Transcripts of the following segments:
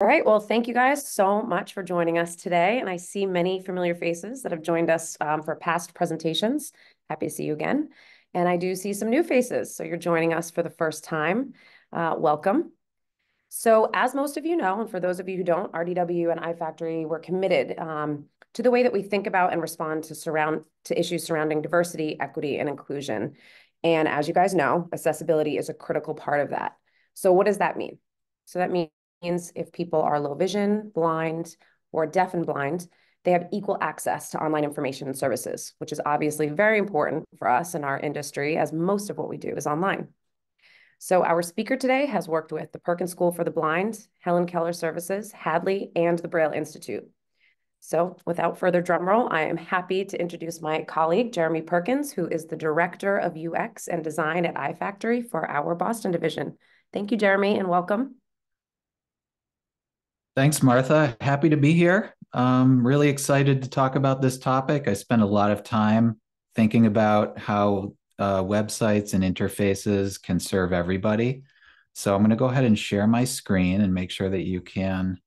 All right. Well, thank you guys so much for joining us today. And I see many familiar faces that have joined us um, for past presentations. Happy to see you again. And I do see some new faces. So you're joining us for the first time. Uh, welcome. So as most of you know, and for those of you who don't, RDW and iFactory, we're committed um, to the way that we think about and respond to surround to issues surrounding diversity, equity, and inclusion. And as you guys know, accessibility is a critical part of that. So what does that mean? So that means means if people are low vision, blind, or deaf and blind, they have equal access to online information and services, which is obviously very important for us in our industry, as most of what we do is online. So our speaker today has worked with the Perkins School for the Blind, Helen Keller Services, Hadley, and the Braille Institute. So without further drumroll, I am happy to introduce my colleague, Jeremy Perkins, who is the Director of UX and Design at iFactory for our Boston division. Thank you, Jeremy, and welcome. Thanks, Martha. Happy to be here. Um, really excited to talk about this topic. I spent a lot of time thinking about how uh, websites and interfaces can serve everybody. So I'm going to go ahead and share my screen and make sure that you can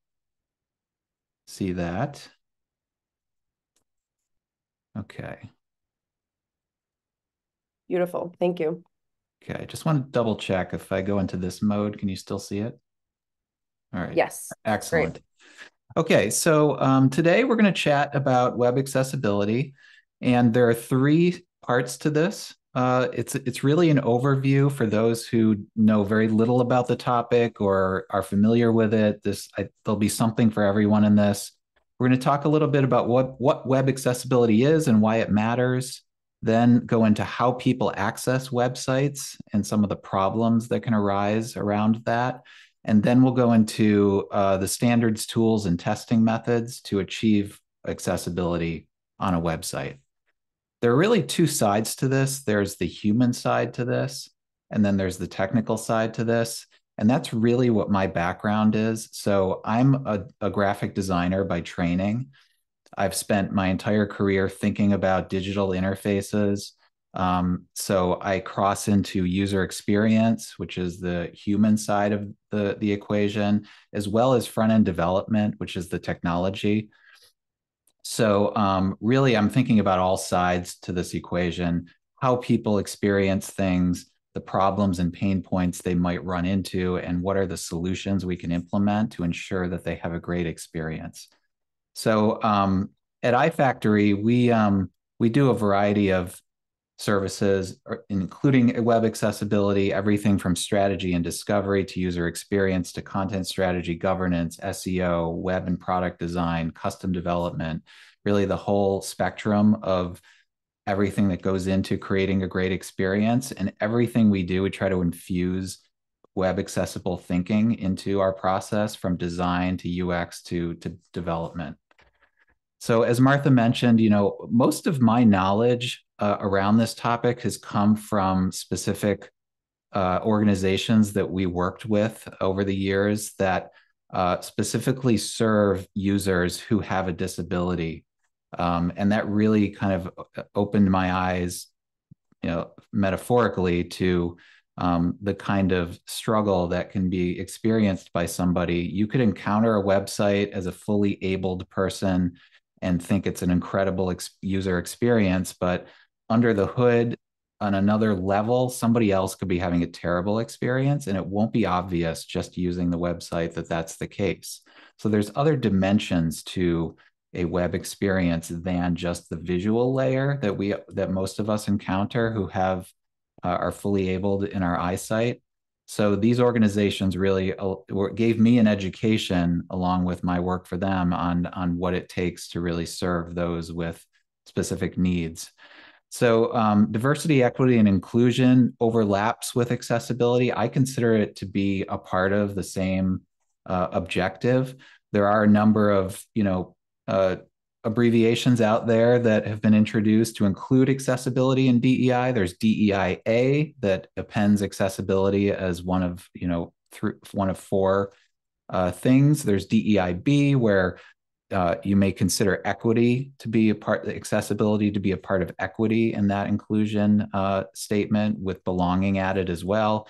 see that. Okay. Beautiful. Thank you. Okay. I just want to double check if I go into this mode, can you still see it? All right. Yes. Excellent. Great. Okay, so um, today we're going to chat about web accessibility, and there are three parts to this. Uh, it's it's really an overview for those who know very little about the topic or are familiar with it. This I, there'll be something for everyone in this. We're going to talk a little bit about what what web accessibility is and why it matters. Then go into how people access websites and some of the problems that can arise around that. And then we'll go into uh, the standards, tools, and testing methods to achieve accessibility on a website. There are really two sides to this there's the human side to this, and then there's the technical side to this. And that's really what my background is. So I'm a, a graphic designer by training. I've spent my entire career thinking about digital interfaces, um, so I cross into user experience, which is the human side of the, the equation, as well as front end development, which is the technology. So um, really, I'm thinking about all sides to this equation, how people experience things, the problems and pain points they might run into, and what are the solutions we can implement to ensure that they have a great experience. So um, at iFactory, we um, we do a variety of services, er, including web accessibility, everything from strategy and discovery to user experience to content strategy, governance, SEO, web and product design, custom development, really the whole spectrum of everything that goes into creating a great experience. And everything we do, we try to infuse web accessible thinking into our process from design to UX to, to development. So as Martha mentioned, you know, most of my knowledge uh, around this topic has come from specific uh, organizations that we worked with over the years that uh, specifically serve users who have a disability. Um, and that really kind of uh, opened my eyes, you know, metaphorically to um, the kind of struggle that can be experienced by somebody. You could encounter a website as a fully abled person and think it's an incredible ex- user experience, but under the hood on another level, somebody else could be having a terrible experience, and it won't be obvious just using the website that that's the case. So there's other dimensions to a web experience than just the visual layer that we that most of us encounter who have uh, are fully able in our eyesight. So these organizations really uh, gave me an education along with my work for them on on what it takes to really serve those with specific needs. So, um, diversity, equity, and inclusion overlaps with accessibility. I consider it to be a part of the same uh, objective. There are a number of, you know, uh, abbreviations out there that have been introduced to include accessibility in DEI. There's DEIA that appends accessibility as one of, you know, th- one of four uh, things. There's DEIB, where uh, you may consider equity to be a part, accessibility to be a part of equity in that inclusion uh, statement with belonging added as well.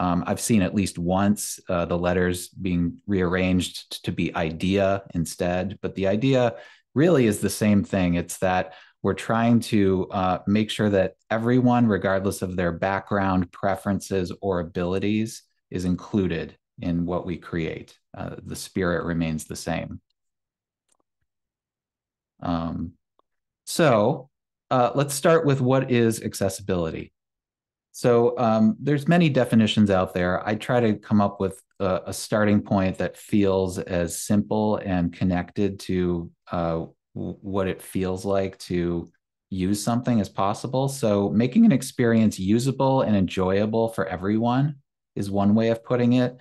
Um, I've seen at least once uh, the letters being rearranged to be idea instead, but the idea really is the same thing. It's that we're trying to uh, make sure that everyone, regardless of their background, preferences, or abilities, is included in what we create. Uh, the spirit remains the same. Um, so uh, let's start with what is accessibility. So um, there's many definitions out there. I try to come up with a, a starting point that feels as simple and connected to uh, what it feels like to use something as possible. So making an experience usable and enjoyable for everyone is one way of putting it.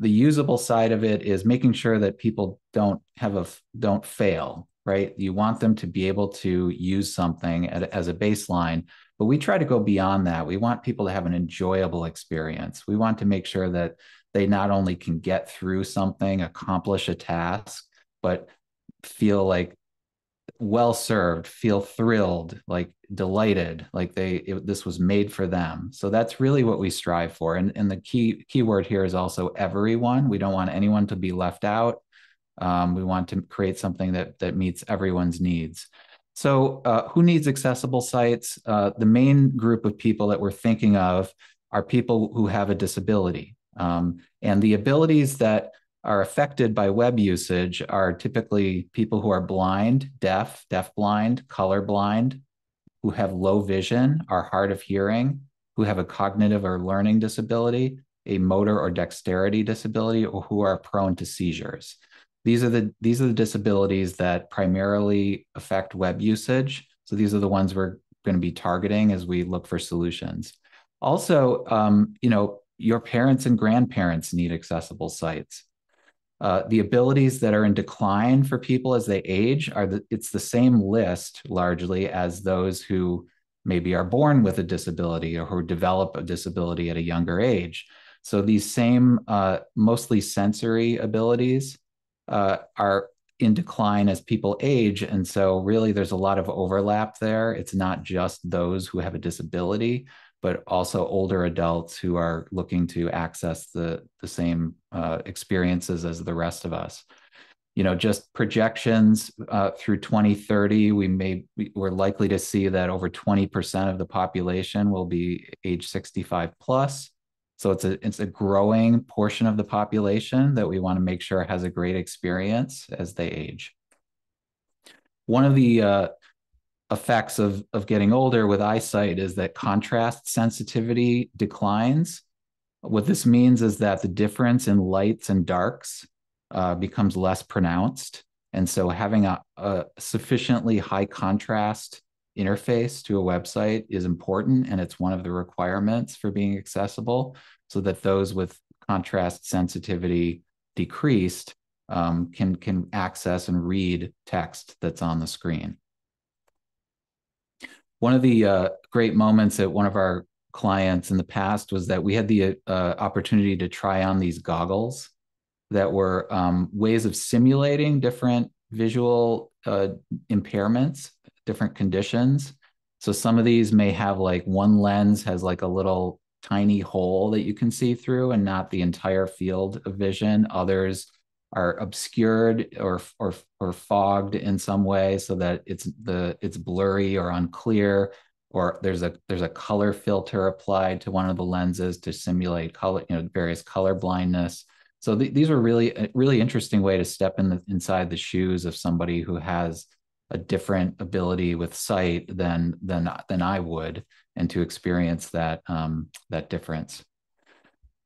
The usable side of it is making sure that people don't have a don't fail, right? You want them to be able to use something as a baseline, but we try to go beyond that. We want people to have an enjoyable experience. We want to make sure that they not only can get through something, accomplish a task, but feel like well served, feel thrilled, like delighted, like they it, this was made for them. So that's really what we strive for. And and the key key word here is also everyone. We don't want anyone to be left out. Um, we want to create something that that meets everyone's needs. So uh, who needs accessible sites? Uh, the main group of people that we're thinking of are people who have a disability. Um, and the abilities that are affected by web usage are typically people who are blind, deaf, deafblind, colorblind, who have low vision, are hard of hearing, who have a cognitive or learning disability, a motor or dexterity disability, or who are prone to seizures. These are the these are the disabilities that primarily affect web usage. So these are the ones we're going to be targeting as we look for solutions. Also, um, you know, your parents and grandparents need accessible sites. Uh, the abilities that are in decline for people as they age are the, it's the same list largely as those who maybe are born with a disability or who develop a disability at a younger age. So these same uh, mostly sensory abilities uh, are in decline as people age. And so really there's a lot of overlap there. It's not just those who have a disability, but also older adults who are looking to access the, the same uh, experiences as the rest of us. You know, just projections uh, through 2030, we may we're likely to see that over 20% of the population will be age 65 plus. So it's a it's a growing portion of the population that we want to make sure has a great experience as they age. One of the uh, effects of, of getting older with eyesight is that contrast sensitivity declines. What this means is that the difference in lights and darks uh, becomes less pronounced. And so having a, a, sufficiently high contrast interface to a website is important. And it's one of the requirements for being accessible so that those with contrast sensitivity decreased um, can, can access and read text that's on the screen. One of the uh, great moments at one of our clients in the past was that we had the uh, opportunity to try on these goggles that were um, ways of simulating different visual uh, impairments, different conditions. So some of these may have like one lens has like a little tiny hole that you can see through and not the entire field of vision. Others are obscured or or or fogged in some way so that it's the it's blurry or unclear or there's a there's a color filter applied to one of the lenses to simulate color you know various color blindness so th- these are really really interesting way to step in the, inside the shoes of somebody who has a different ability with sight than than than I would and to experience that um, that difference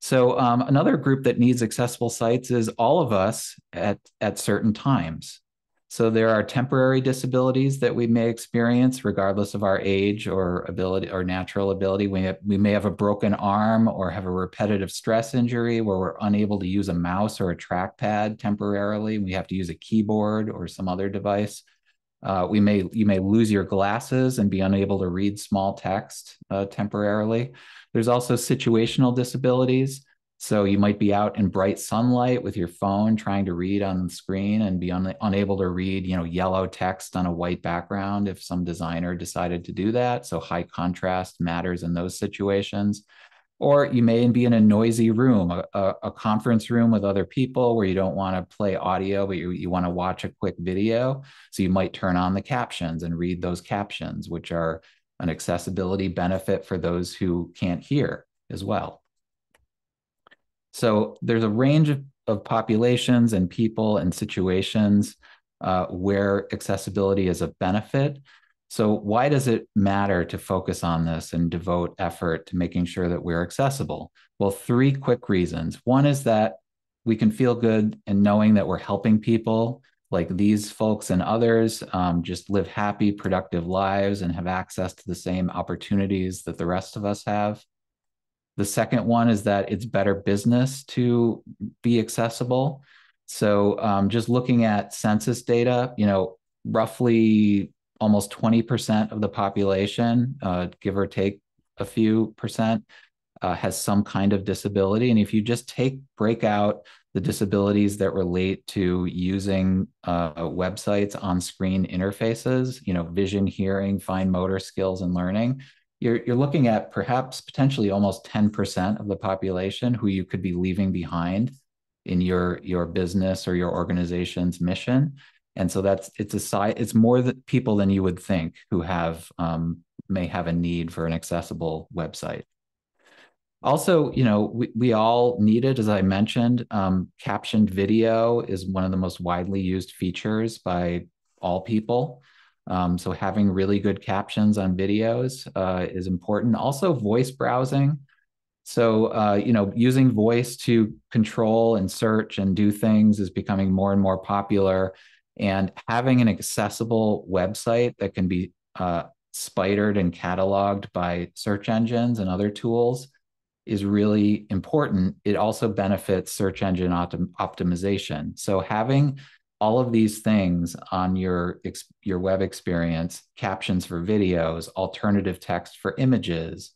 so um, another group that needs accessible sites is all of us at, at certain times. So there are temporary disabilities that we may experience regardless of our age or ability or natural ability. We, have, we may have a broken arm or have a repetitive stress injury where we're unable to use a mouse or a trackpad temporarily. We have to use a keyboard or some other device. Uh, we may you may lose your glasses and be unable to read small text uh, temporarily. There's also situational disabilities. So you might be out in bright sunlight with your phone trying to read on the screen and be un- unable to read, you know, yellow text on a white background if some designer decided to do that. So high contrast matters in those situations. Or you may be in a noisy room, a, a, conference room with other people where you don't want to play audio, but you, you want to watch a quick video. So you might turn on the captions and read those captions, which are an accessibility benefit for those who can't hear as well. So there's a range of, of populations and people and situations uh, where accessibility is a benefit. So, why does it matter to focus on this and devote effort to making sure that we're accessible? Well, three quick reasons. One is that we can feel good in knowing that we're helping people like these folks and others um, just live happy, productive lives and have access to the same opportunities that the rest of us have. The second one is that it's better business to be accessible. So, um, just looking at census data, you know, roughly almost 20% of the population, uh, give or take a few percent, uh, has some kind of disability. And if you just take break out the disabilities that relate to using uh, websites on screen interfaces, you know, vision, hearing, fine motor skills, and learning, you're, you're looking at perhaps potentially almost 10% of the population who you could be leaving behind in your your business or your organization's mission and so that's it's a side it's more people than you would think who have um, may have a need for an accessible website. Also you know we, we all need it as i mentioned. Um, captioned video is one of the most widely used features by all people. Um, so having really good captions on videos uh, is important. Also voice browsing. So, uh, you know, using voice to control and search and do things is becoming more and more popular and having an accessible website that can be uh, spidered and cataloged by search engines and other tools is really important. It also benefits search engine optim- optimization. So having all of these things on your your web experience, captions for videos, alternative text for images,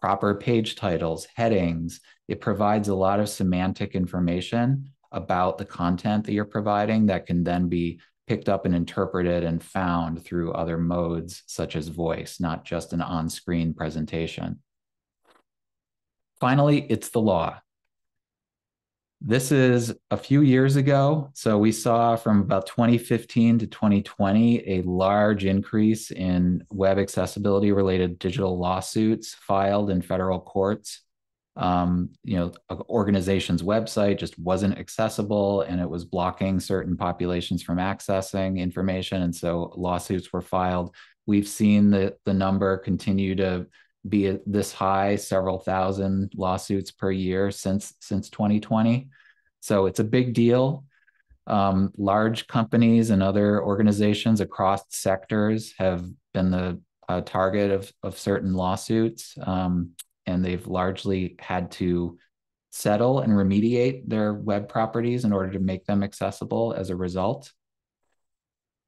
proper page titles, headings, it provides a lot of semantic information about the content that you're providing that can then be picked up and interpreted and found through other modes such as voice, not just an on screen presentation. Finally, it's the law. This is a few years ago. So we saw from about 2015 to 2020 a large increase in web accessibility related digital lawsuits filed in federal courts um, you know, organization's website just wasn't accessible and it was blocking certain populations from accessing information. And so lawsuits were filed. We've seen the, the number continue to be this high, several thousand lawsuits per year since since 2020. So it's a big deal. Um, large companies and other organizations across sectors have been the uh, target of, of certain lawsuits. Um, and they've largely had to settle and remediate their web properties in order to make them accessible as a result.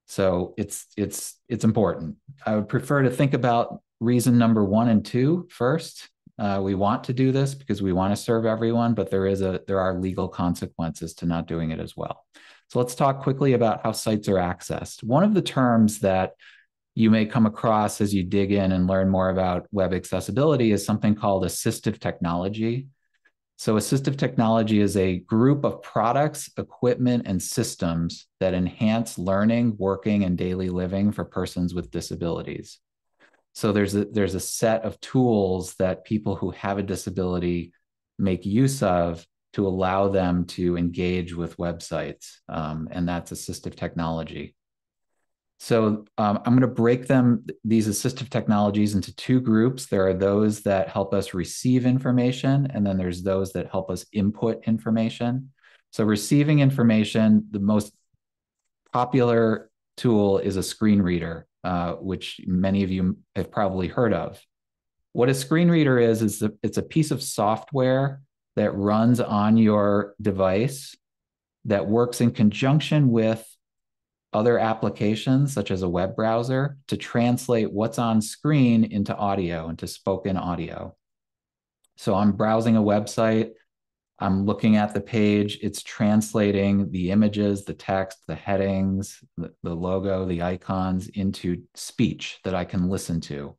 So it's it's it's important. I would prefer to think about reason number one and two first. Uh, we want to do this because we want to serve everyone, but there is a there are legal consequences to not doing it as well. So let's talk quickly about how sites are accessed. One of the terms that you may come across as you dig in and learn more about web accessibility is something called assistive technology. So, assistive technology is a group of products, equipment, and systems that enhance learning, working, and daily living for persons with disabilities. So, there's a, there's a set of tools that people who have a disability make use of to allow them to engage with websites. Um, and that's assistive technology. So um, I'm going to break them, these assistive technologies, into two groups. There are those that help us receive information, and then there's those that help us input information. So receiving information, the most popular tool is a screen reader, uh, which many of you have probably heard of. What a screen reader is, is a, it's a piece of software that runs on your device that works in conjunction with other applications, such as a web browser, to translate what's on screen into audio, into spoken audio. So I'm browsing a website, I'm looking at the page, it's translating the images, the text, the headings, the, the logo, the icons into speech that I can listen to.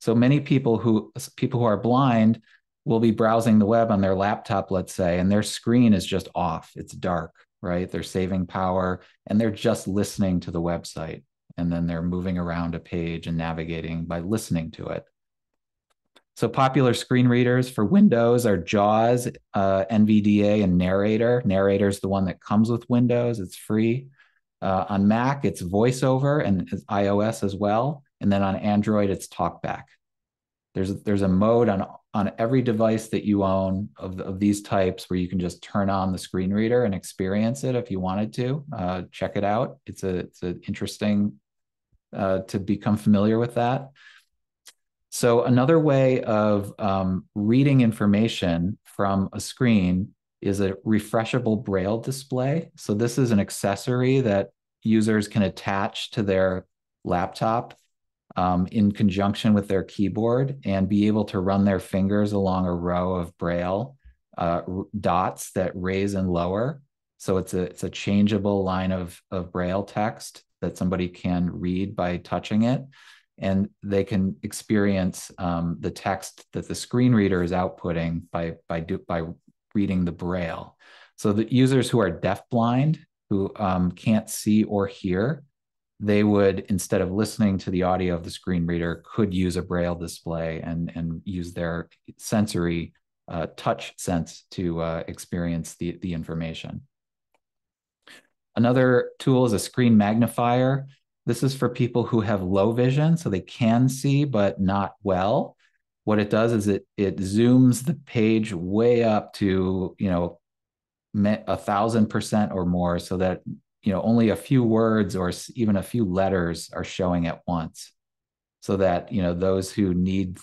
So many people who people who are blind will be browsing the web on their laptop, let's say, and their screen is just off. It's dark, right? They're saving power and they're just listening to the website. And then they're moving around a page and navigating by listening to it. So popular screen readers for Windows are JAWS, uh, NVDA, and Narrator. Narrator is the one that comes with Windows. It's free. Uh, on Mac, it's VoiceOver and iOS as well. And then on Android, it's TalkBack. There's there's a mode on on every device that you own of, of these types where you can just turn on the screen reader and experience it if you wanted to. Uh, check it out. It's a it's an interesting uh, to become familiar with that. So another way of um, reading information from a screen is a refreshable braille display. So this is an accessory that users can attach to their laptop um, in conjunction with their keyboard and be able to run their fingers along a row of braille uh, dots that raise and lower. So it's a it's a changeable line of of braille text that somebody can read by touching it and they can experience um, the text that the screen reader is outputting by by do, by reading the braille. So the users who are deafblind, who um, can't see or hear, they would instead of listening to the audio of the screen reader, could use a braille display and and use their sensory uh, touch sense to uh, experience the the information. Another tool is a screen magnifier. This is for people who have low vision, so they can see, but not well. What it does is it it zooms the page way up to, you know, a thousand percent or more so that, you know, only a few words or even a few letters are showing at once. So that, you know, those who need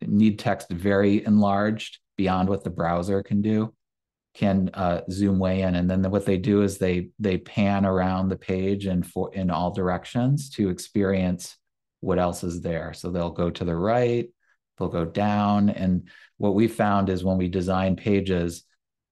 need text very enlarged beyond what the browser can do can uh, zoom way in, and then what they do is they they pan around the page and for in all directions to experience what else is there. So they'll go to the right, they'll go down, and what we found is when we design pages,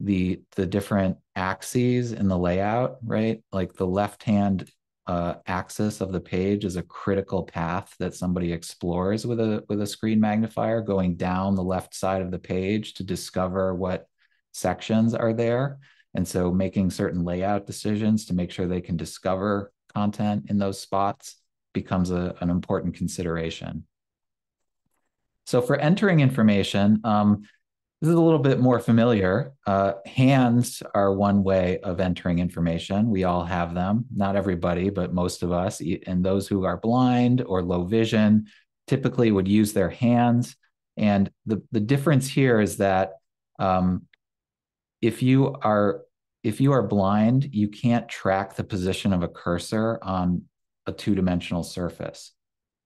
the the different axes in the layout, right? Like the left hand uh, axis of the page is a critical path that somebody explores with a with a screen magnifier, going down the left side of the page to discover what sections are there. And so making certain layout decisions to make sure they can discover content in those spots becomes a, an important consideration. So for entering information, um, this is a little bit more familiar. Uh, hands are one way of entering information. We all have them, not everybody, but most of us. And those who are blind or low vision typically would use their hands. And the, the difference here is that um, if you are if you are blind, you can't track the position of a cursor on a two-dimensional surface.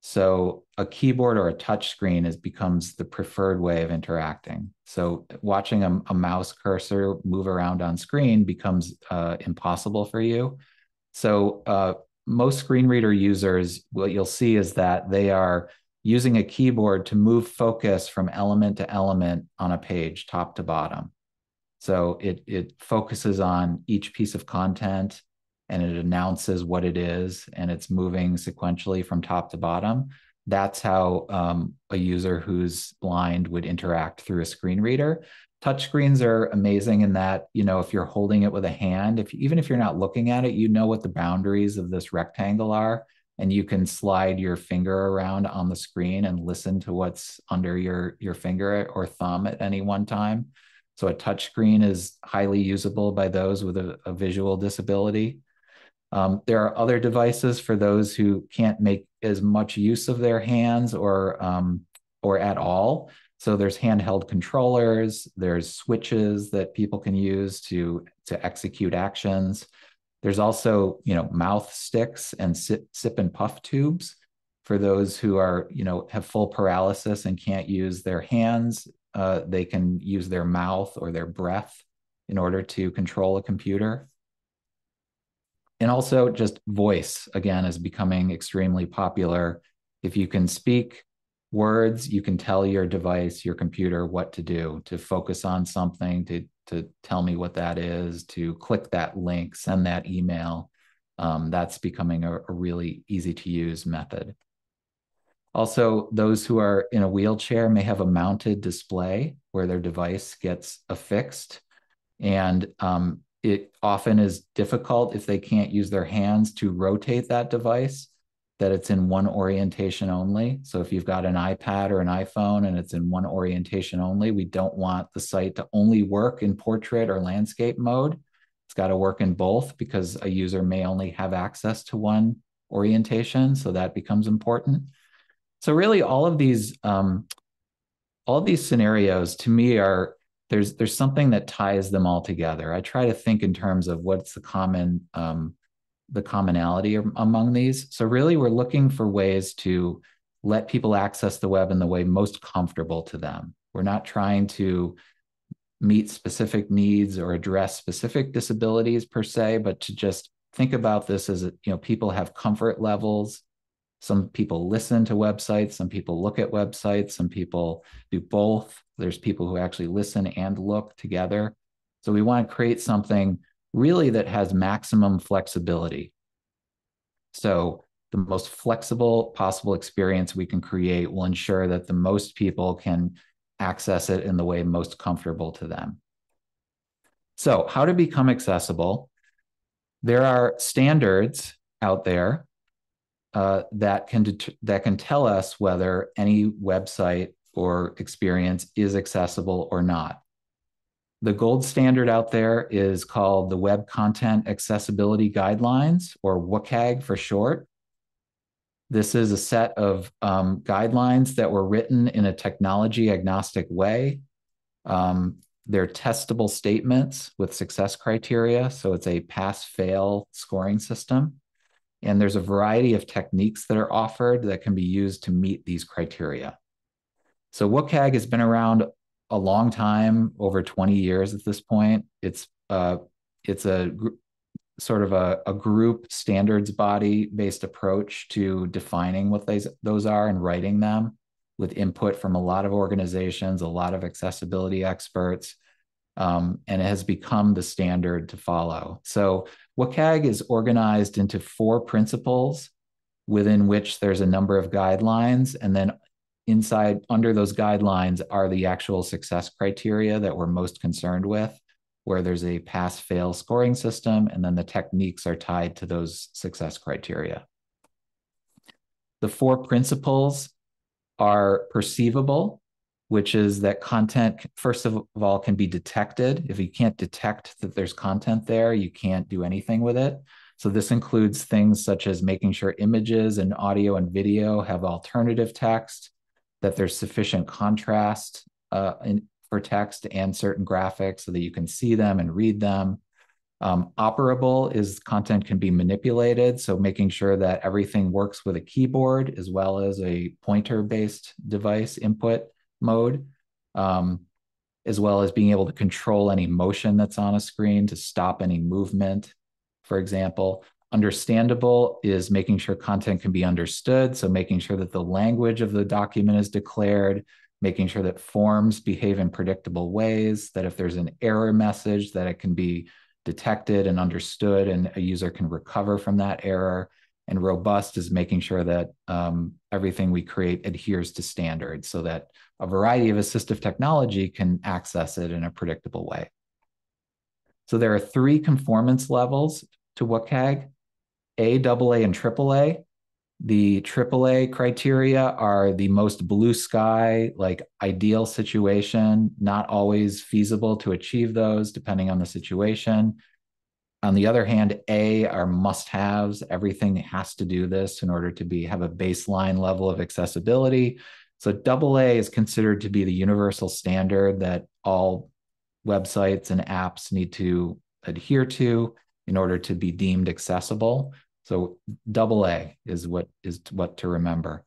So a keyboard or a touch screen is becomes the preferred way of interacting. So watching a, a mouse cursor move around on screen becomes uh, impossible for you. So uh, most screen reader users, what you'll see is that they are using a keyboard to move focus from element to element on a page, top to bottom. So it it focuses on each piece of content and it announces what it is and it's moving sequentially from top to bottom. That's how um, a user who's blind would interact through a screen reader. Touchscreens are amazing in that, you know, if you're holding it with a hand, if even if you're not looking at it, you know what the boundaries of this rectangle are, and you can slide your finger around on the screen and listen to what's under your your finger or thumb at any one time. So a touchscreen is highly usable by those with a, a visual disability. Um, there are other devices for those who can't make as much use of their hands or um, or at all. So there's handheld controllers, there's switches that people can use to to execute actions. There's also, you know, mouth sticks and sip, sip and puff tubes for those who are, you know, have full paralysis and can't use their hands uh, they can use their mouth or their breath in order to control a computer. And also, just voice again is becoming extremely popular. If you can speak words, you can tell your device, your computer, what to do to focus on something, to, to tell me what that is, to click that link, send that email. Um, that's becoming a, a really easy to use method. Also, those who are in a wheelchair may have a mounted display where their device gets affixed. And um, it often is difficult if they can't use their hands to rotate that device, that it's in one orientation only. So if you've got an iPad or an iPhone and it's in one orientation only, we don't want the site to only work in portrait or landscape mode. It's got to work in both because a user may only have access to one orientation. So that becomes important. So really all of these um, all of these scenarios to me are there's there's something that ties them all together. I try to think in terms of what's the common um, the commonality among these. So really, we're looking for ways to let people access the web in the way most comfortable to them. We're not trying to meet specific needs or address specific disabilities per se, but to just think about this as you know people have comfort levels some people listen to websites, some people look at websites, some people do both. There's people who actually listen and look together. So we want to create something really that has maximum flexibility. So the most flexible possible experience we can create will ensure that the most people can access it in the way most comfortable to them. So, how to become accessible? There are standards out there uh, that can det- that can tell us whether any website or experience is accessible or not. The gold standard out there is called the Web Content Accessibility Guidelines, or WCAG for short. This is a set of um, guidelines that were written in a technology agnostic way. Um, they're testable statements with success criteria. So it's a pass fail scoring system. And there's a variety of techniques that are offered that can be used to meet these criteria. So WCAG has been around a long time, over 20 years at this point. It's uh, it's a gr- sort of a, a group standards body based approach to defining what those, those are and writing them with input from a lot of organizations, a lot of accessibility experts, um, and it has become the standard to follow. So WCAG is organized into four principles within which there's a number of guidelines. And then inside, under those guidelines, are the actual success criteria that we're most concerned with, where there's a pass fail scoring system, and then the techniques are tied to those success criteria. The four principles are perceivable, which is that content, first of all, can be detected. If you can't detect that there's content there, you can't do anything with it. So this includes things such as making sure images and audio and video have alternative text, that there's sufficient contrast uh, in, for text and certain graphics so that you can see them and read them. Um, operable is content can be manipulated, so making sure that everything works with a keyboard as well as a pointer-based device input mode, um, as well as being able to control any motion that's on a screen to stop any movement, for example. Understandable is making sure content can be understood. So making sure that the language of the document is declared, making sure that forms behave in predictable ways, that if there's an error message, that it can be detected and understood and a user can recover from that error and robust is making sure that um, everything we create adheres to standards so that a variety of assistive technology can access it in a predictable way. So there are three conformance levels to WCAG, A, AA, and AAA. The AAA criteria are the most blue sky, like ideal situation, not always feasible to achieve those depending on the situation. On the other hand, A are must haves. Everything has to do this in order to be have a baseline level of accessibility. So double A is considered to be the universal standard that all websites and apps need to adhere to in order to be deemed accessible. So double A is what is what to remember.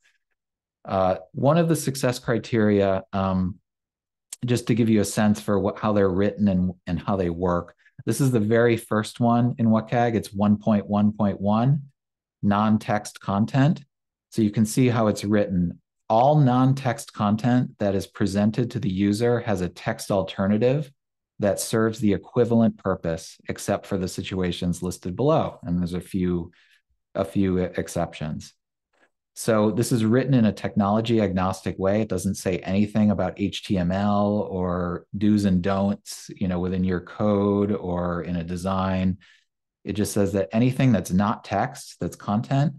Uh, one of the success criteria, um, just to give you a sense for what, how they're written and, and how they work, this is the very first one in WCAG. It's 1.1.1, non-text content. So you can see how it's written. All non-text content that is presented to the user has a text alternative that serves the equivalent purpose, except for the situations listed below. And there's a few, a few exceptions. So this is written in a technology agnostic way. It doesn't say anything about HTML or do's and don'ts, you know, within your code or in a design. It just says that anything that's not text, that's content,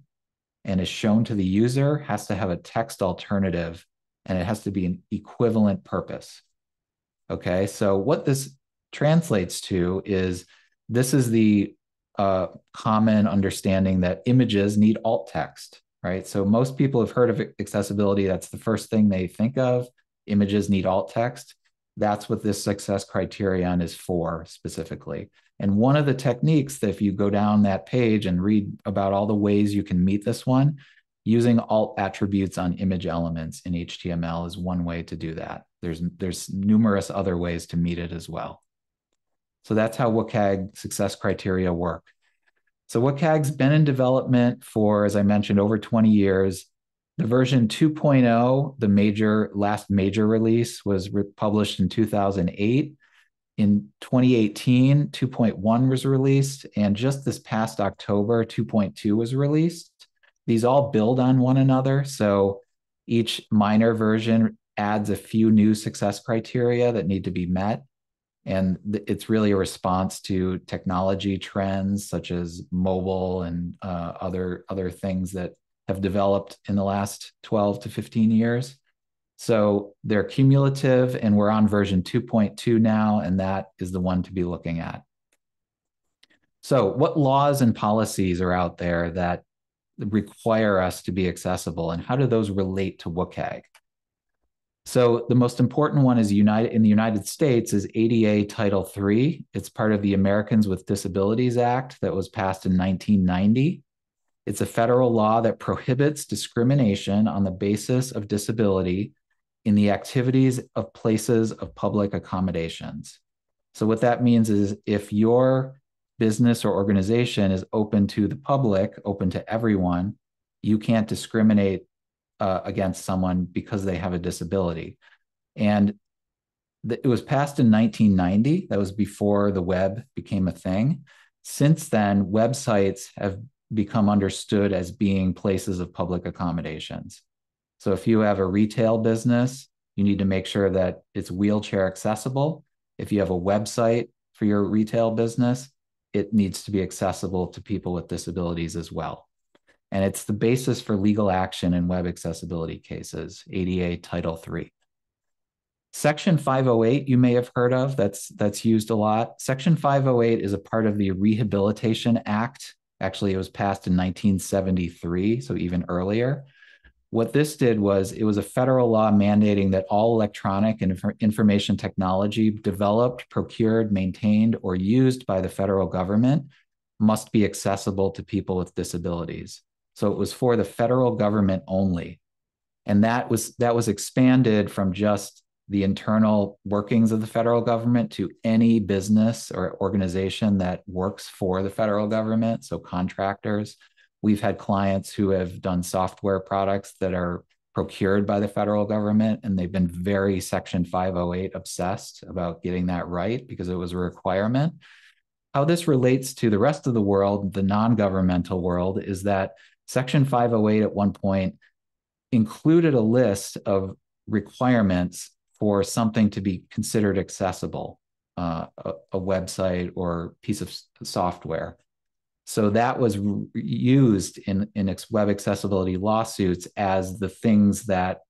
and is shown to the user has to have a text alternative and it has to be an equivalent purpose. Okay, so what this translates to is this is the uh, common understanding that images need alt text, right? So most people have heard of accessibility. That's the first thing they think of. Images need alt text. That's what this success criterion is for specifically. And one of the techniques that if you go down that page and read about all the ways you can meet this one, using alt attributes on image elements in HTML is one way to do that. There's, there's numerous other ways to meet it as well. So that's how WCAG success criteria work. So WCAG's been in development for, as I mentioned, over 20 years. The version 2.0, the major last major release, was published in 2008. In 2018, 2.1 was released, and just this past October, 2.2 was released. These all build on one another. So each minor version adds a few new success criteria that need to be met. And it's really a response to technology trends such as mobile and uh, other, other things that have developed in the last 12 to 15 years. So they're cumulative, and we're on version 2.2 now, and that is the one to be looking at. So, what laws and policies are out there that require us to be accessible, and how do those relate to WCAG? So, the most important one is United in the United States is ADA Title III. It's part of the Americans with Disabilities Act that was passed in 1990. It's a federal law that prohibits discrimination on the basis of disability in the activities of places of public accommodations. So, what that means is if your business or organization is open to the public, open to everyone, you can't discriminate uh, against someone because they have a disability. And it was passed in 1990. That was before the web became a thing. Since then, websites have become understood as being places of public accommodations. So if you have a retail business, you need to make sure that it's wheelchair accessible. If you have a website for your retail business, it needs to be accessible to people with disabilities as well. And it's the basis for legal action in web accessibility cases, ADA Title III. Section 508 you may have heard of, that's, that's used a lot. Section 508 is a part of the Rehabilitation Act. Actually, it was passed in 1973, so even earlier. What this did was it was a federal law mandating that all electronic and inf- information technology developed, procured, maintained, or used by the federal government must be accessible to people with disabilities. So it was for the federal government only. And that was that was expanded from just the internal workings of the federal government to any business or organization that works for the federal government, so contractors, We've had clients who have done software products that are procured by the federal government, and they've been very Section 508 obsessed about getting that right because it was a requirement. How this relates to the rest of the world, the non governmental world, is that Section 508 at one point included a list of requirements for something to be considered accessible, uh, a, a, website or piece of software. So that was used in, in web accessibility lawsuits as the things that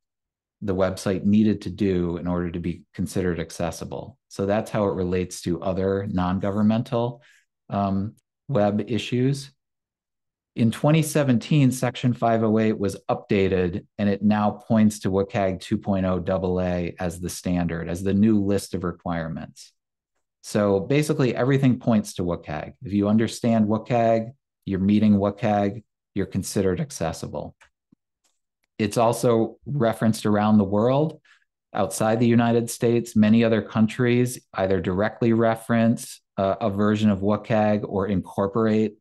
the website needed to do in order to be considered accessible. So that's how it relates to other non governmental um, web issues. In 2017, Section 508 was updated and it now points to WCAG 2.0 AA as the standard, as the new list of requirements. So basically, everything points to WCAG. If you understand WCAG, you're meeting WCAG, you're considered accessible. It's also referenced around the world. Outside the United States, many other countries either directly reference uh, a version of WCAG or incorporate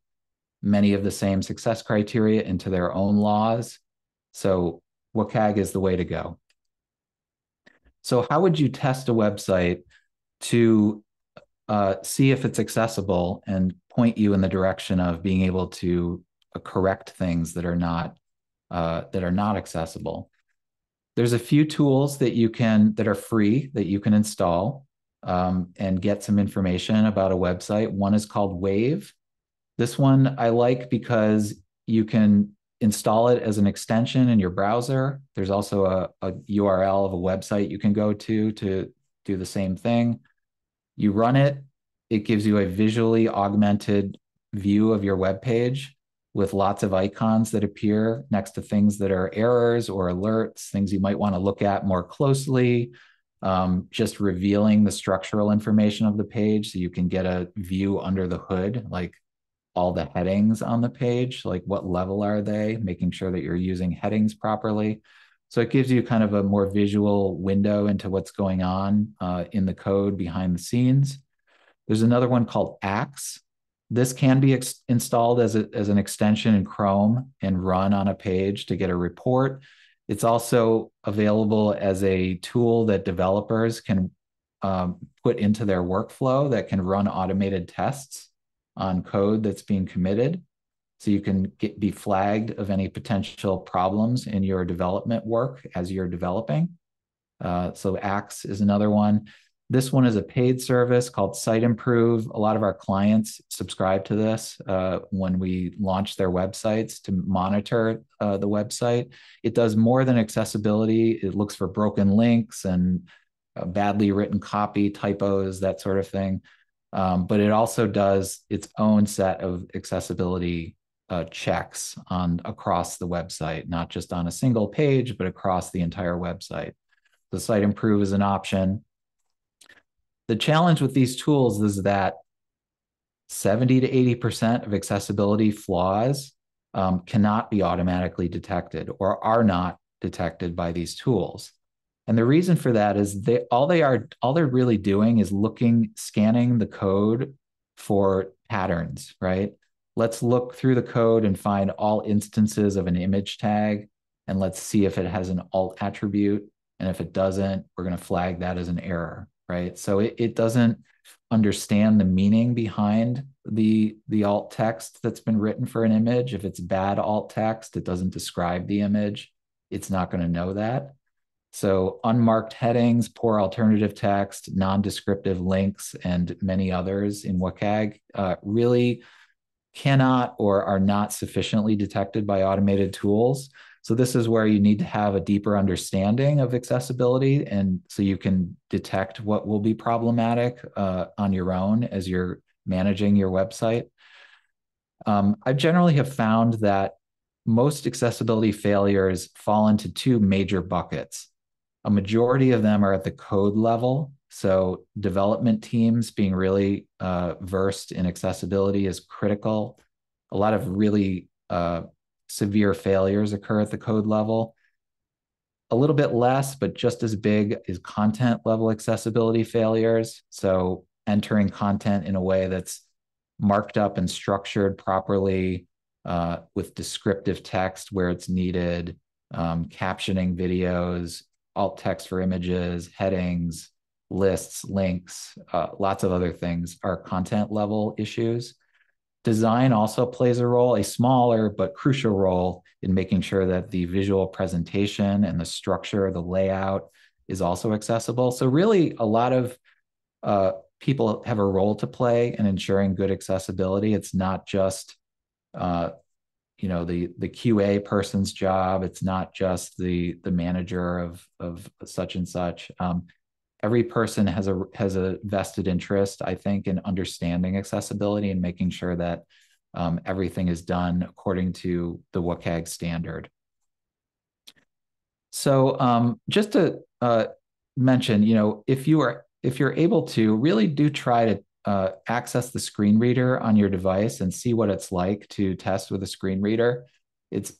many of the same success criteria into their own laws. So WCAG is the way to go. So how would you test a website to uh, see if it's accessible and point you in the direction of being able to uh, correct things that are not uh, that are not accessible. There's a few tools that you can that are free that you can install um, and get some information about a website. One is called Wave. This one I like because you can install it as an extension in your browser. There's also a, a URL of a website you can go to to do the same thing. You run it, it gives you a visually augmented view of your web page with lots of icons that appear next to things that are errors or alerts, things you might want to look at more closely, um, just revealing the structural information of the page so you can get a view under the hood, like all the headings on the page, like what level are they, making sure that you're using headings properly. So it gives you kind of a more visual window into what's going on uh, in the code behind the scenes. There's another one called Axe. This can be ex- installed as, a, as an extension in Chrome and run on a page to get a report. It's also available as a tool that developers can um, put into their workflow that can run automated tests on code that's being committed. So you can get, be flagged of any potential problems in your development work as you're developing. Uh, so Axe is another one. This one is a paid service called Siteimprove. A lot of our clients subscribe to this uh, when we launch their websites to monitor uh, the website. It does more than accessibility. It looks for broken links and uh, badly written copy, typos, that sort of thing. Um, but it also does its own set of accessibility uh, checks on across the website, not just on a single page, but across the entire website. The Siteimprove is an option. The challenge with these tools is that 70 to 80% of accessibility flaws um, cannot be automatically detected or are not detected by these tools. And the reason for that is they all they are all they're really doing is looking, scanning the code for patterns, right? Let's look through the code and find all instances of an image tag and let's see if it has an alt attribute. And if it doesn't, we're going to flag that as an error right? So it, it doesn't understand the meaning behind the the alt text that's been written for an image. If it's bad alt text, it doesn't describe the image. It's not going to know that. So unmarked headings, poor alternative text, non-descriptive links, and many others in WCAG uh, really cannot or are not sufficiently detected by automated tools. So this is where you need to have a deeper understanding of accessibility, and so you can detect what will be problematic uh, on your own as you're managing your website. Um, I generally have found that most accessibility failures fall into two major buckets. A majority of them are at the code level. So, development teams being really uh, versed in accessibility is critical. A lot of really uh, severe failures occur at the code level. A little bit less, but just as big is content level accessibility failures. So entering content in a way that's marked up and structured properly uh, with descriptive text where it's needed, um, captioning videos, alt text for images, headings, lists, links, uh, lots of other things are content level issues. Design also plays a role, a smaller but crucial role in making sure that the visual presentation and the structure, the layout is also accessible. So, really, a lot of uh, people have a role to play in ensuring good accessibility. It's not just uh, you know the the QA person's job. It's not just the the manager of of such and such. Um, every person has a has a vested interest i think in understanding accessibility and making sure that um, everything is done according to the WCAG standard. So um, just to uh, mention you know if you are if you're able to really do try to uh, access the screen reader on your device and see what it's like to test with a screen reader. It's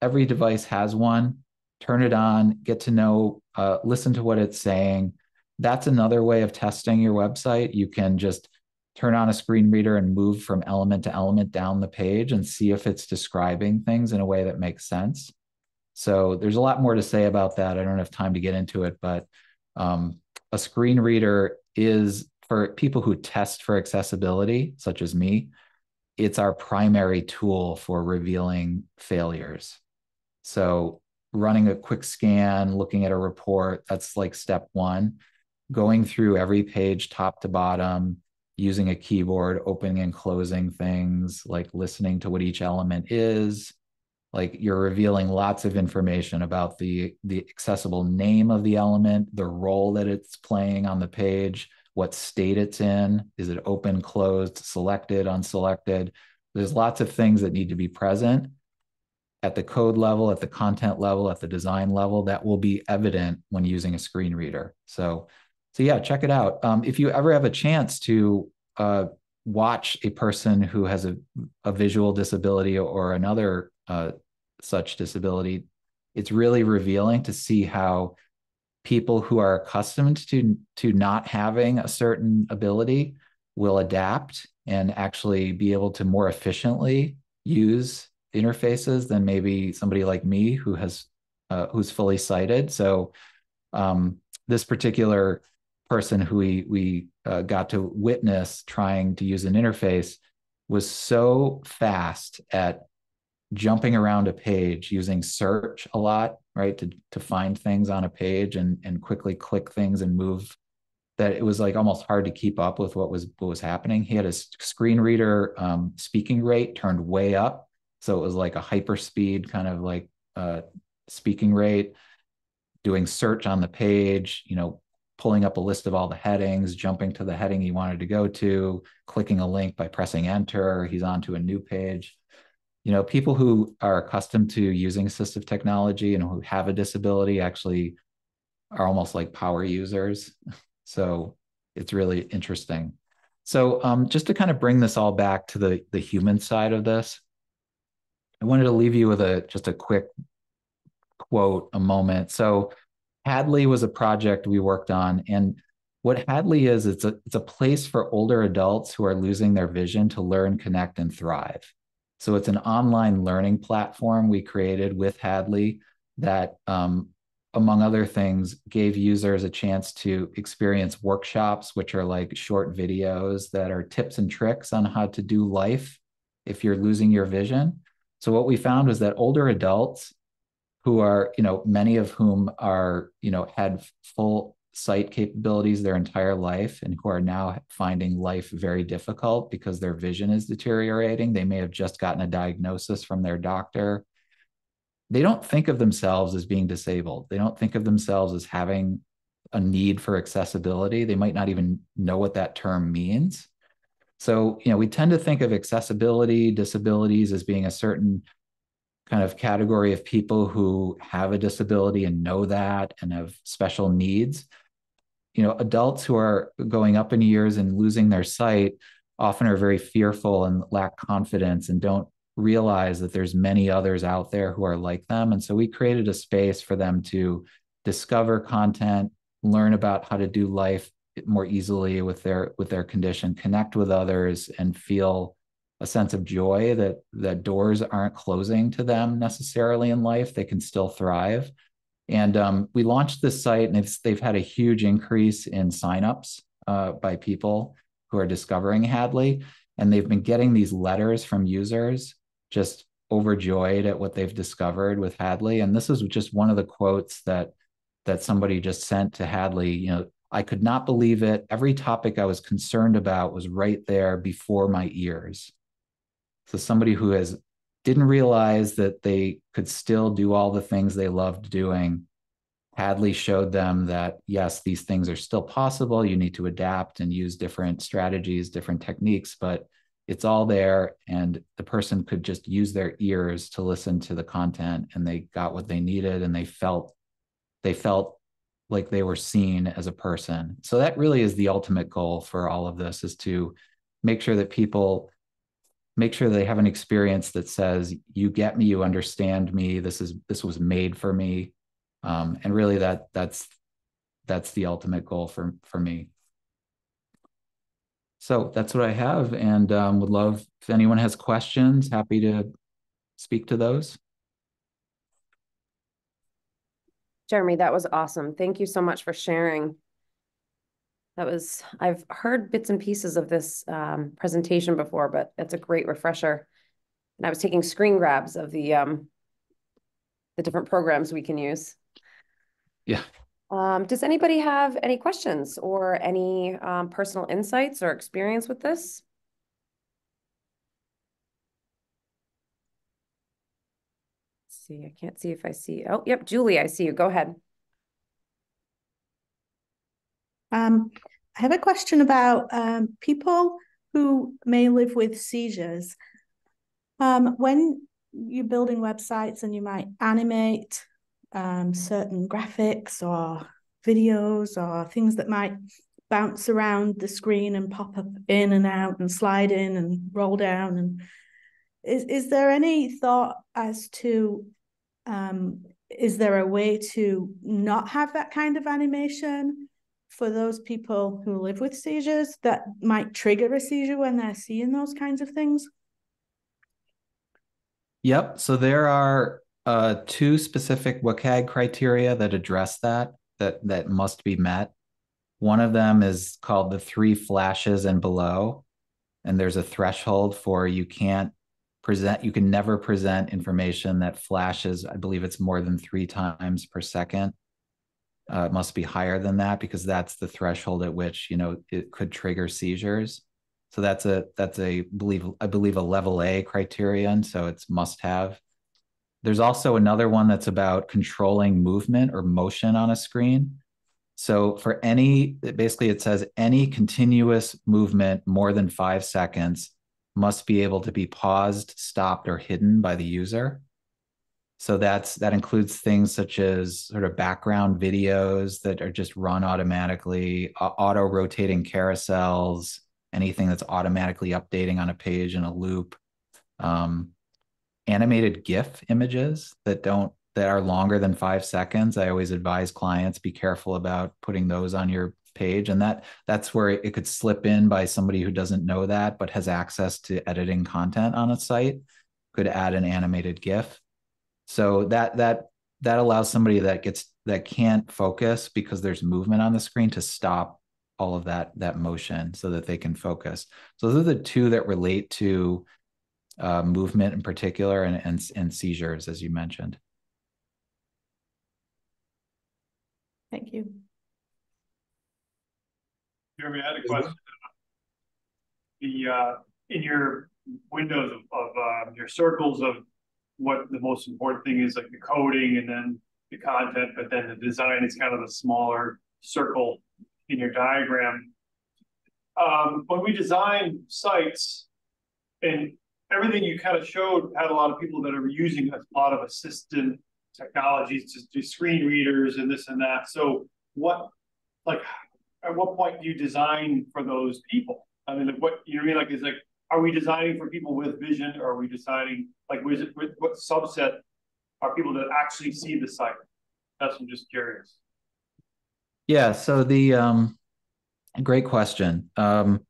every device has one. Turn it on get to know uh, listen to what it's saying that's another way of testing your website. You can just turn on a screen reader and move from element to element down the page and see if it's describing things in a way that makes sense. So there's a lot more to say about that. I don't have time to get into it, but um, a screen reader is for people who test for accessibility, such as me, it's our primary tool for revealing failures. So running a quick scan, looking at a report, that's like step one. Going through every page top to bottom, using a keyboard, opening and closing things, like listening to what each element is. Like you're revealing lots of information about the the accessible name of the element, the role that it's playing on the page, what state it's in, is it open, closed, selected, unselected. There's lots of things that need to be present at the code level, at the content level, at the design level that will be evident when using a screen reader. So, so yeah, check it out. Um, if you ever have a chance to uh, watch a person who has a, a visual disability or another uh, such disability, it's really revealing to see how people who are accustomed to to not having a certain ability will adapt and actually be able to more efficiently use interfaces than maybe somebody like me who has uh, who's fully sighted. So um, this particular person who we we uh, got to witness trying to use an interface was so fast at jumping around a page using search a lot right to to find things on a page and and quickly click things and move that it was like almost hard to keep up with what was what was happening. He had a screen reader um, speaking rate turned way up. So it was like a hyper speed kind of like uh, speaking rate, doing search on the page, you know, pulling up a list of all the headings, jumping to the heading he wanted to go to, clicking a link by pressing enter, he's on to a new page. You know, people who are accustomed to using assistive technology and who have a disability actually are almost like power users. So it's really interesting. So um, just to kind of bring this all back to the the human side of this, I wanted to leave you with a just a quick quote, a moment. So Hadley was a project we worked on, and what Hadley is, it's a it's a place for older adults who are losing their vision to learn, connect, and thrive. So it's an online learning platform we created with Hadley that, um, among other things, gave users a chance to experience workshops, which are like short videos that are tips and tricks on how to do life if you're losing your vision. So what we found was that older adults who are, you know, many of whom are, you know, had full sight capabilities their entire life and who are now finding life very difficult because their vision is deteriorating. They may have just gotten a diagnosis from their doctor. They don't think of themselves as being disabled. They don't think of themselves as having a need for accessibility. They might not even know what that term means. So, you know, we tend to think of accessibility, disabilities as being a certain kind of category of people who have a disability and know that and have special needs. You know, adults who are going up in years and losing their sight often are very fearful and lack confidence and don't realize that there's many others out there who are like them. And so we created a space for them to discover content, learn about how to do life more easily with their with their condition connect with others and feel a sense of joy that that doors aren't closing to them necessarily in life they can still thrive and um, we launched this site and it's, they've had a huge increase in signups uh, by people who are discovering hadley and they've been getting these letters from users just overjoyed at what they've discovered with hadley and this is just one of the quotes that that somebody just sent to hadley you know I could not believe it. Every topic I was concerned about was right there before my ears. So somebody who has didn't realize that they could still do all the things they loved doing. Hadley showed them that yes, these things are still possible. You need to adapt and use different strategies, different techniques, but it's all there. And the person could just use their ears to listen to the content and they got what they needed and they felt they felt like they were seen as a person. So that really is the ultimate goal for all of this is to make sure that people make sure they have an experience that says you get me you understand me this is this was made for me um, and really that that's that's the ultimate goal for for me so that's what i have and um, would love if anyone has questions happy to speak to those Jeremy, that was awesome. Thank you so much for sharing. That was, I've heard bits and pieces of this um, presentation before, but it's a great refresher. And I was taking screen grabs of the um, the different programs we can use. Yeah. Um, does anybody have any questions or any um, personal insights or experience with this? Let's see, I can't see if I see. Oh, yep, Julie, I see you. Go ahead. Um, I have a question about um, people who may live with seizures. Um, when you're building websites and you might animate um, certain graphics or videos or things that might bounce around the screen and pop up in and out and slide in and roll down and is is there any thought as to um, is there a way to not have that kind of animation for those people who live with seizures that might trigger a seizure when they're seeing those kinds of things? Yep. So there are uh, two specific WCAG criteria that address that that that must be met. One of them is called the three flashes and below, and there's a threshold for you can't present. You can never present information that flashes. I believe it's more than three times per second. Uh, must be higher than that because that's the threshold at which you know it could trigger seizures. So that's a that's a believe I believe a level A criterion. So it's must have. There's also another one that's about controlling movement or motion on a screen. So for any, basically it says any continuous movement more than five seconds must be able to be paused, stopped, or hidden by the user. So that's that includes things such as sort of background videos that are just run automatically, auto rotating carousels, anything that's automatically updating on a page in a loop. Um, animated GIF images that don't that are longer than five seconds. I always advise clients be careful about putting those on your page, and that that's where it could slip in by somebody who doesn't know that but has access to editing content on a site. Could add an animated GIF, so that that that allows somebody that gets that can't focus because there's movement on the screen to stop all of that that motion so that they can focus. So those are the two that relate to uh, movement in particular and, and, and seizures, as you mentioned. Thank you. Jeremy, I had a question. The uh, in your windows of, of uh, your circles of what the most important thing is, like the coding and then the content, but then the design is kind of a smaller circle in your diagram. Um, when we design sites, and everything you kind of showed had a lot of people that are using a lot of assistant technologies to do screen readers and this and that. So what, like, at what point do you design for those people? I mean, like, what you know, what I mean, like, is like, are we designing for people with vision, or are we designing like, was it what subset are people that actually see the site? That's I'm just curious. Yeah. So the um, great question. Um,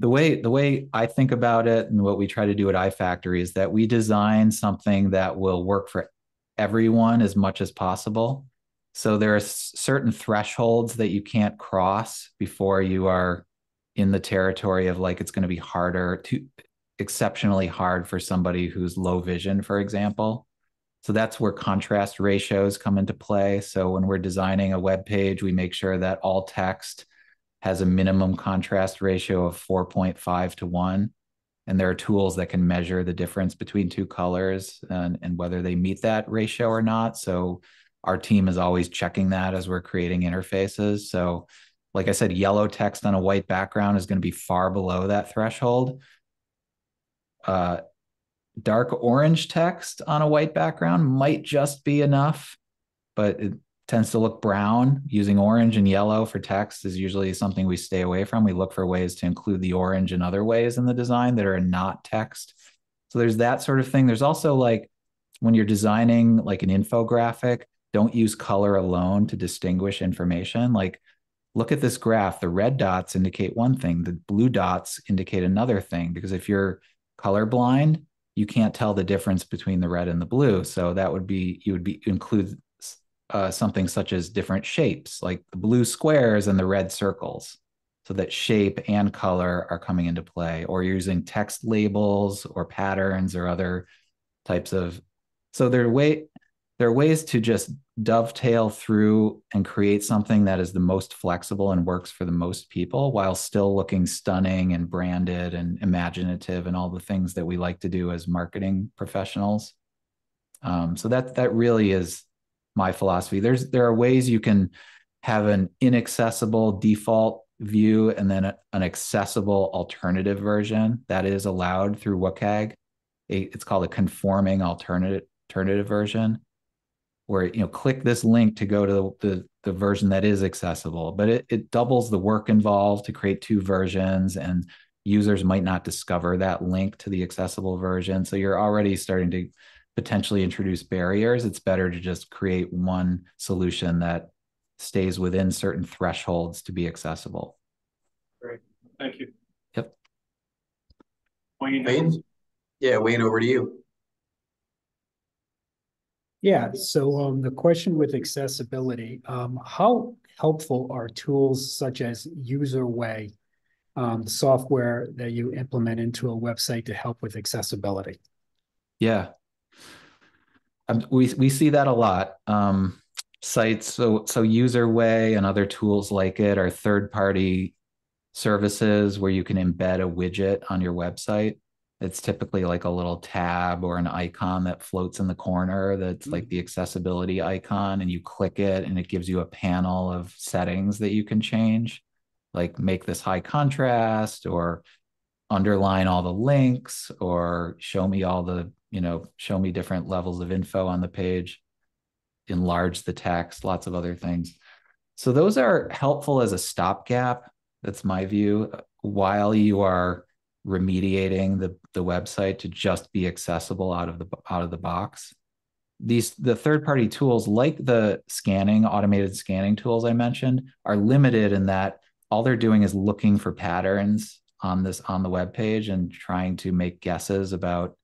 the way the way I think about it and what we try to do at iFactory is that we design something that will work for everyone as much as possible. So there are certain thresholds that you can't cross before you are in the territory of like it's going to be harder to exceptionally hard for somebody who's low vision, for example. So that's where contrast ratios come into play. So when we're designing a web page, we make sure that all text has a minimum contrast ratio of 4.5 to 1 and there are tools that can measure the difference between two colors and, and whether they meet that ratio or not so our team is always checking that as we're creating interfaces so like i said yellow text on a white background is going to be far below that threshold uh, dark orange text on a white background might just be enough but it, tends to look brown. Using orange and yellow for text is usually something we stay away from. We look for ways to include the orange in other ways in the design that are not text. So there's that sort of thing. There's also like when you're designing like an infographic, don't use color alone to distinguish information. Like look at this graph. The red dots indicate one thing, the blue dots indicate another thing. Because if you're colorblind, you can't tell the difference between the red and the blue. So that would be you would be include uh, something such as different shapes, like the blue squares and the red circles, so that shape and color are coming into play, or using text labels or patterns or other types of So there are way there are ways to just dovetail through and create something that is the most flexible and works for the most people while still looking stunning and branded and imaginative and all the things that we like to do as marketing professionals. Um, so that that really is my philosophy. There's there are ways you can have an inaccessible default view and then a, an accessible alternative version that is allowed through WCAG. It's called a conforming alternative alternative version where you know click this link to go to the, the, the version that is accessible but it, it doubles the work involved to create two versions and users might not discover that link to the accessible version so you're already starting to potentially introduce barriers it's better to just create one solution that stays within certain thresholds to be accessible Great, thank you. Yep. Wayne, Wayne? Yeah, Wayne, over to you. Yeah, so um, the question with accessibility, um, how helpful are tools such as UserWay, um, software that you implement into a website to help with accessibility? Yeah. Um, we we see that a lot. Um, sites so so UserWay and other tools like it are third party services where you can embed a widget on your website it's typically like a little tab or an icon that floats in the corner that's mm-hmm. like the accessibility icon and you click it and it gives you a panel of settings that you can change. Like make this high contrast or underline all the links or show me all the you know show me different levels of info on the page. Enlarge the text lots of other things. So those are helpful as a stopgap. That's my view. While you are remediating the, the website to just be accessible out of the out of the box. These the third party tools like the scanning automated scanning tools I mentioned are limited in that all they're doing is looking for patterns on this on the web page and trying to make guesses about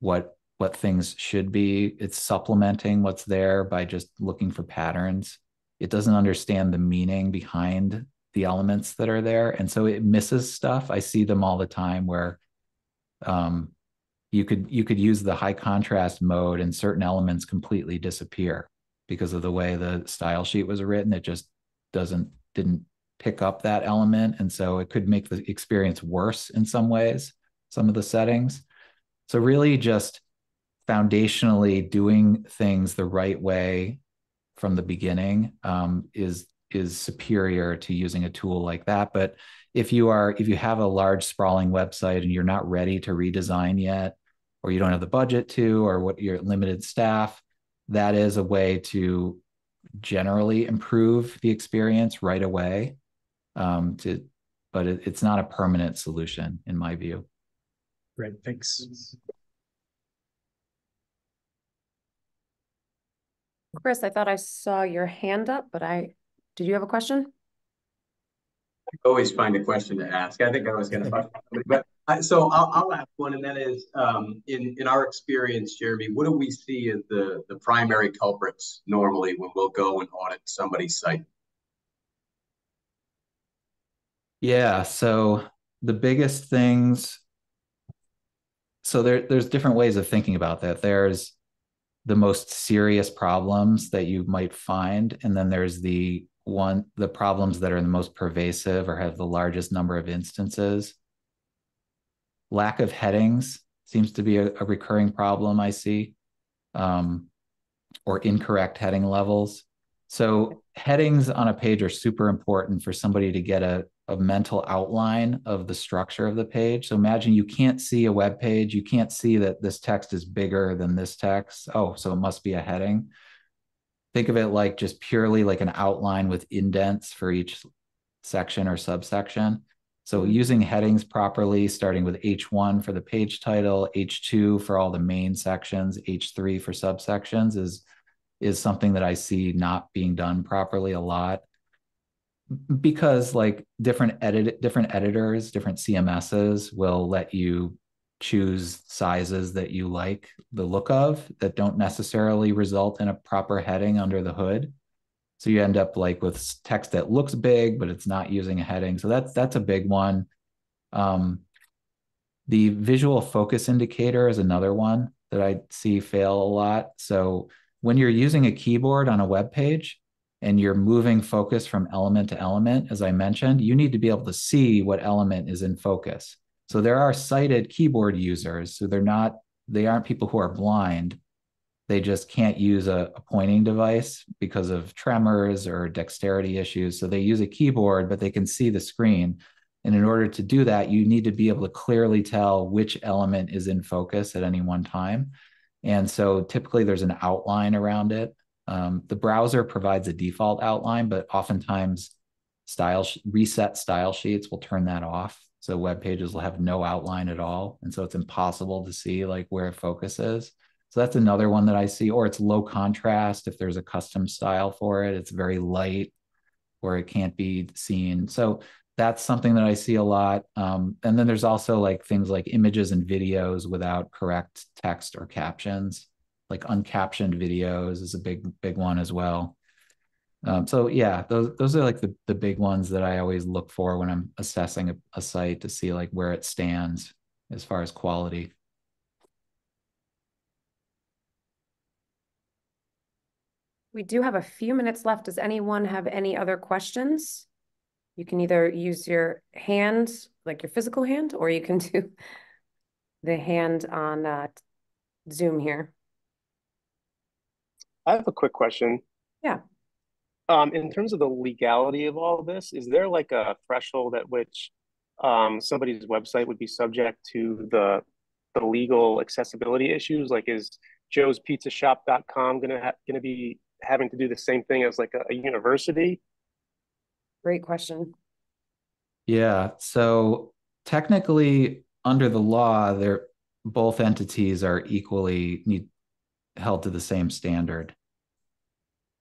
what what things should be. It's supplementing what's there by just looking for patterns. It doesn't understand the meaning behind the elements that are there. And so it misses stuff. I see them all the time where um, you could you could use the high contrast mode and certain elements completely disappear because of the way the style sheet was written. It just doesn't didn't pick up that element. And so it could make the experience worse in some ways some of the settings. So really just foundationally doing things the right way from the beginning um, is is superior to using a tool like that. But if you are if you have a large sprawling website and you're not ready to redesign yet, or you don't have the budget to, or what your limited staff, that is a way to generally improve the experience right away. Um, to, but it, it's not a permanent solution in my view. Great, thanks. Chris, I thought I saw your hand up, but I did you have a question? I always find a question to ask. I think I was going to, but I, so I'll, I'll ask one, and that is, um, in in our experience, Jeremy, what do we see as the the primary culprits normally when we'll go and audit somebody's site? Yeah, so the biggest things. So there, there's different ways of thinking about that. There's the most serious problems that you might find, and then there's the one the problems that are the most pervasive or have the largest number of instances. Lack of headings seems to be a, a recurring problem I see, um, or incorrect heading levels. So headings on a page are super important for somebody to get a, a mental outline of the structure of the page. So imagine you can't see a web page, you can't see that this text is bigger than this text. Oh, so it must be a heading think of it like just purely like an outline with indents for each section or subsection. So mm-hmm. using headings properly, starting with H1 for the page title, H2 for all the main sections, H3 for subsections is, is something that I see not being done properly a lot because like different edit different editors, different CMSs will let you choose sizes that you like the look of that don't necessarily result in a proper heading under the hood. So you end up like with text that looks big, but it's not using a heading. So that's that's a big one. Um, the visual focus indicator is another one. that I see fail a lot. So when you're using a keyboard on a web page and you're moving focus from element to element, as I mentioned, you need to be able to see what element is in focus. So there are sighted keyboard users. So they're not, they aren't people who are blind. They just can't use a, a pointing device because of tremors or dexterity issues. So they use a keyboard, but they can see the screen. And in order to do that, you need to be able to clearly tell which element is in focus at any one time. And so typically there's an outline around it. Um, the browser provides a default outline, but oftentimes style reset style sheets will turn that off. So web pages will have no outline at all. And so it's impossible to see like where focus is. So that's another one that I see, or it's low contrast. If there's a custom style for it, it's very light or it can't be seen. So that's something that I see a lot. Um, and then there's also like things like images and videos without correct text or captions, like uncaptioned videos is a big, big one as well. Um, so yeah, those those are like the the big ones that I always look for when I'm assessing a, a site to see like where it stands as far as quality. We do have a few minutes left. Does anyone have any other questions? You can either use your hand, like your physical hand, or you can do the hand on uh, Zoom here. I have a quick question. Yeah. Um, in terms of the legality of all of this, is there like a threshold at which um, somebody's website would be subject to the the legal accessibility issues? Like, is Joe's Pizza Shop.com gonna ha- gonna be having to do the same thing as like a, a university? Great question. Yeah. So technically, under the law, they're both entities are equally need held to the same standard.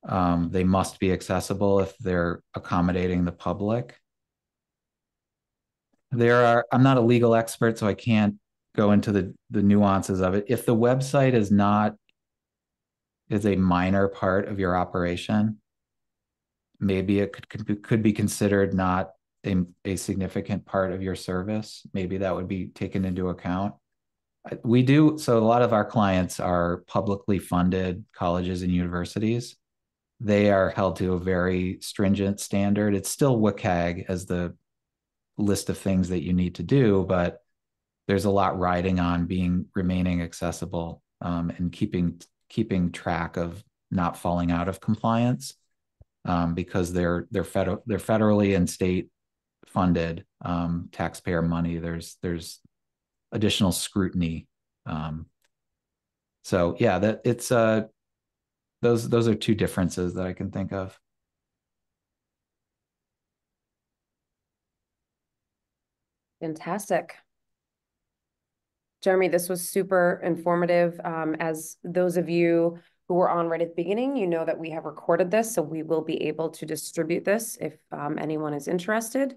Um, they must be accessible if they're accommodating the public. There are, I'm not a legal expert, so I can't go into the, the nuances of it. If the website is not, is a minor part of your operation, maybe it could, could be, could be considered not a, a significant part of your service. Maybe that would be taken into account. We do, so a lot of our clients are publicly funded colleges and universities. They are held to a very stringent standard. It's still WCAG as the list of things that you need to do, but there's a lot riding on being remaining accessible um, and keeping keeping track of not falling out of compliance um, because they're they're federal they're federally and state funded um, taxpayer money. There's there's additional scrutiny. Um, so yeah, that it's uh those those are two differences that I can think of. Fantastic. Jeremy, this was super informative. Um, as those of you who were on right at the beginning, you know that we have recorded this, so we will be able to distribute this if um, anyone is interested.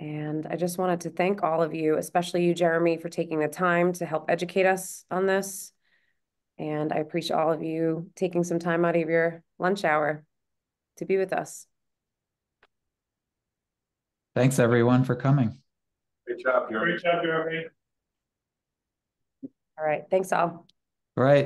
And I just wanted to thank all of you, especially you, Jeremy, for taking the time to help educate us on this. And I appreciate all of you taking some time out of your lunch hour to be with us. Thanks everyone for coming. Great job, Jeremy. Great job, Jeremy. All right. Thanks all. All right.